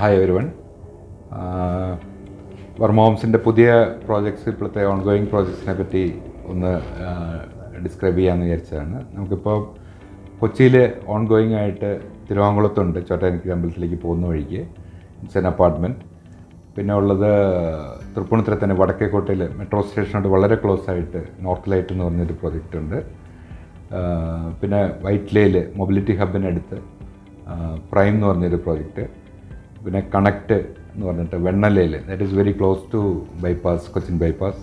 Hi everyone one വർമോംസിന്റെ പുതിയ projects ഇപ്പോഴത്തെ ongoing പ്രോജക്ട്സിനെ പറ്റി ഒന്ന് ഡിസ്ക്രൈബ് ചെയ്യാമെന്ന് വിചാരിച്ചതാണ്. നമുക്കിപ്പോൾ കൊച്ചിയിൽ ഓൺഗോയിങ് ആയിട്ട് തിരുവാങ്കുളത്തുണ്ട് ചോട്ടാനിക്കര അമ്പലത്തിലേക്ക് പോകുന്ന വഴിക്ക്. ഇറ്റ്സ് എൻ അപ്പാർട്ട്മെന്റ് പിന്നെ ഉള്ളത് തൃപ്പൂണിത്തുറ തന്നെ വടക്കേക്കോട്ടയിൽ മെട്രോ സ്റ്റേഷനോട് വളരെ ക്ലോസ് ആയിട്ട് നോർത്ത് ലൈറ്റ് എന്ന് പറഞ്ഞൊരു പ്രോജക്റ്റ് ഉണ്ട്. ആഹ് പിന്നെ വൈറ്റ്ലയിൽ മൊബിലിറ്റി ഹബിനടുത്ത് പ്രൈം എന്ന് പറഞ്ഞൊരു പ്രോജക്റ്റ് പിന്നെ കണക്ട് എന്ന് പറഞ്ഞിട്ട് വെണ്ണലയിൽ that is very close to bypass Cochin bypass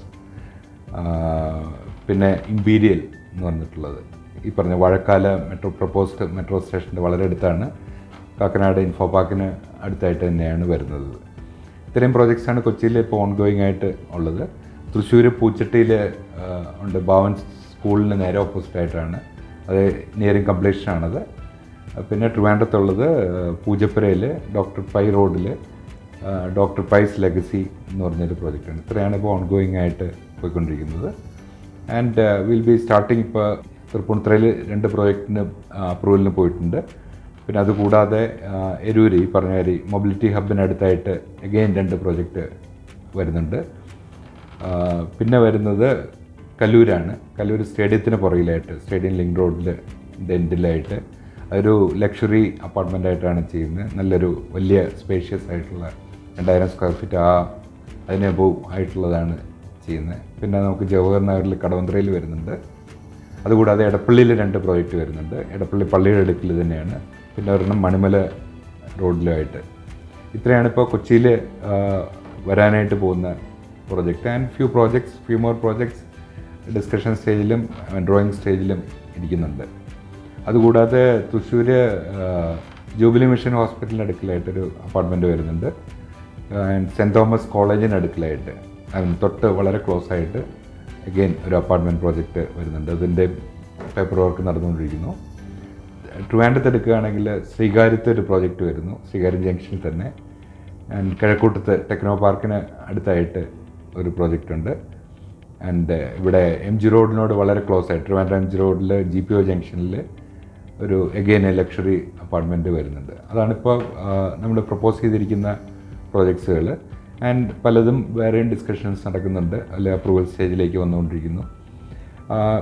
പിന്നെ ഇമ്പീരിയൽ എന്ന് പറഞ്ഞിട്ടുള്ളത്. ഈ പറഞ്ഞ വാഴക്കാല മെട്രോ പ്രപ്പോസ്ഡ് മെട്രോ സ്റ്റേഷന്റെ വളരെ അടുത്താണ്. കാക്കനാട് ഇൻഫോ പാർക്കിന് അടുത്തായിട്ട് തന്നെയാണ് വരുന്നത്. ഇത്രയും പ്രോജക്ട്സാണ് കൊച്ചിയിൽ ഇപ്പോൾ ഓൺഗോയിങ് ആയിട്ട് ഉള്ളത്. തൃശ്ശൂർ പൂച്ചട്ടിയിൽ ഉണ്ട്. ഭവൻ സ്കൂളിന് നേരെ ഓപ്പോസിറ്റ് ആയിട്ടാണ്. അത് നിയറിങ് കംപ്ലീഷൻ ആണത്. പിന്നെ ട്രിവാൻഡ്രത്തുള്ളത് പൂജപ്പുരയിൽ ഡോക്ടർ പൈ റോഡിൽ ഡോക്ടർ പൈസ് ലെഗസി എന്ന് പറഞ്ഞൊരു പ്രോജക്റ്റാണ്. ഇത്രയാണ് ഇപ്പോൾ ഓൺഗോയിങ് ആയിട്ട് പോയിക്കൊണ്ടിരിക്കുന്നത്. ആൻഡ് വിൽ ബി സ്റ്റാർട്ടിങ് ഇപ്പോൾ തൃപ്പൂണിത്തുറയിൽ രണ്ട് പ്രോജക്റ്റിന് അപ്രൂവലിന് പോയിട്ടുണ്ട്. പിന്നെ അതുകൂടാതെ എരൂര് ഈ പറഞ്ഞ കാര്യം മൊബിലിറ്റി ഹബിനടുത്തായിട്ട് അഗെയിൻ രണ്ട് പ്രോജക്റ്റ് വരുന്നുണ്ട്. പിന്നെ വരുന്നത് കല്ലൂരാണ്. കല്ലൂർ സ്റ്റേഡിയത്തിന് പുറകിലായിട്ട് സ്റ്റേഡിയം ലിങ്ക് റോഡിൽ ഡെന്റിലായിട്ട് അതൊരു ലക്ഷറി അപ്പാർട്ട്മെന്റ് ആയിട്ടാണ് ചെയ്യുന്നത്. നല്ലൊരു വലിയ സ്പേഷ്യസ് ആയിട്ടുള്ള രണ്ടായിരം സ്ക്വയർ ഫീറ്റ് ആ അതിന് അബവ് ആയിട്ടുള്ളതാണ് ചെയ്യുന്നത്. പിന്നെ നമുക്ക് ജവഹർ നഗറിൽ കടവന്ത്രയിൽ വരുന്നുണ്ട്. അതുകൂടാതെ എടപ്പള്ളിയിൽ രണ്ട് പ്രോജക്റ്റ് വരുന്നുണ്ട്. എടപ്പള്ളി പള്ളിയുടെ അടുക്കിൽ തന്നെയാണ്. പിന്നെ ഒരെണ്ണം മണിമല റോഡിലുമായിട്ട് ഇത്രയാണ് ഇപ്പോൾ കൊച്ചിയിൽ വരാനായിട്ട് പോകുന്ന project and few projects few more projects discussion സ്റ്റേജിലും drawing സ്റ്റേജിലും ഇരിക്കുന്നുണ്ട്. അതുകൂടാതെ തൃശ്ശൂർ ജൂബിലി മിഷൻ ഹോസ്പിറ്റലിന് അടുക്കലായിട്ടൊരു അപ്പാർട്ട്മെന്റ് വരുന്നുണ്ട്. ആൻഡ് സെന്റ് തോമസ് കോളേജിന് അടുക്കലായിട്ട് തൊട്ട് വളരെ ക്ലോസ് ആയിട്ട് അഗെയിൻ ഒരു അപ്പാർട്ട്മെന്റ് പ്രോജക്റ്റ് വരുന്നുണ്ട്. അതിന്റെ പേപ്പർ വർക്ക് നടന്നുകൊണ്ടിരിക്കുന്നു. ട്രിവാൻഡത്ത് എടുക്കുകയാണെങ്കിൽ ശ്രീകാര്യത്ത് ഒരു പ്രോജക്റ്റ് വരുന്നു. ശ്രീകാര്യം ജംഗ്ഷനിൽ തന്നെ. ആൻഡ് കിഴക്കൂട്ടത്ത് ടെക്നോ പാർക്കിന് അടുത്തായിട്ട് ഒരു പ്രോജക്റ്റ് ഉണ്ട്. ആൻഡ് ഇവിടെ എം ജി റോഡിനോട് വളരെ ക്ലോസ് ആയിട്ട്. ട്രിവാൻഡ്രം എം ജി റോഡിൽ ജി പി ഒ ജംഗ്ഷനിൽ ഒരു എഗെയിൻ എ ലക്ഷറി അപ്പാർട്ട്മെന്റ് വരുന്നുണ്ട്. അതാണിപ്പോൾ നമ്മൾ പ്രപ്പോസ് ചെയ്തിരിക്കുന്ന പ്രോജക്ട്സുകൾ ആൻഡ് പലതും വേറെയും ഡിസ്കഷൻസ് നടക്കുന്നുണ്ട്. അല്ലെ അപ്രൂവൽ സ്റ്റേജിലേക്ക് വന്നുകൊണ്ടിരിക്കുന്നു.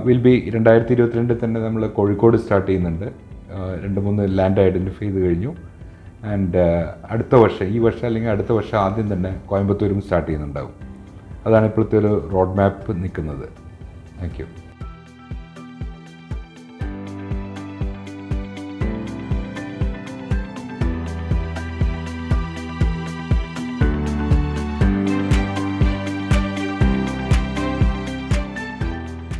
വിൽ ബി രണ്ടായിരത്തി ഇരുപത്തിരണ്ടിൽ തന്നെ നമ്മൾ കോഴിക്കോട് സ്റ്റാർട്ട് ചെയ്യുന്നുണ്ട്. രണ്ട് മൂന്ന് ലാൻഡ് ഐഡന്റിഫൈ ചെയ്ത് കഴിഞ്ഞു. ആൻഡ് അടുത്ത വർഷം ഈ വർഷം അല്ലെങ്കിൽ അടുത്ത വർഷം ആദ്യം തന്നെ കോയമ്പത്തൂരും സ്റ്റാർട്ട് ചെയ്യുന്നുണ്ടാവും. അതാണ് ഇപ്പോഴത്തെ ഒരു റോഡ് മാപ്പ് നിൽക്കുന്നത്. Thank you